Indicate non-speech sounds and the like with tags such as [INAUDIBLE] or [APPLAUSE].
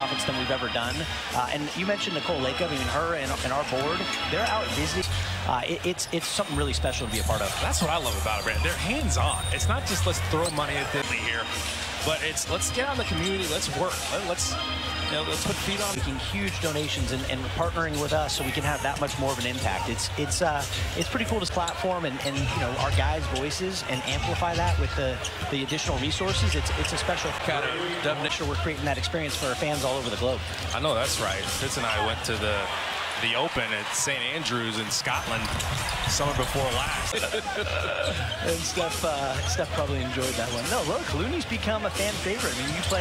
conference than we've ever done. Uh, and you mentioned Nicole Lacob. I mean, her and, and our board, they're out visiting. Uh, it, it's it's something really special to be a part of. That's what I love about it, Brandon. They're hands-on. It's not just let's throw money at the here, but it's let's get on the community. Let's work. Let, us you know, put feet on. Making huge donations and, and, partnering with us so we can have that much more of an impact. It's it's uh, it's pretty cool to platform and, and you know our guys' voices and amplify that with the the additional resources. It's it's a special kind of definition. We're creating that experience for our fans all over the globe. I know that's right. Fitz and I went to the the Open at St. Andrews in Scotland summer before last. [LAUGHS] and Steph, uh, Steph probably enjoyed that one. No, look, Looney's become a fan favorite. I mean, you play.